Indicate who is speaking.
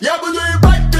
Speaker 1: Yeah, but you ain't right.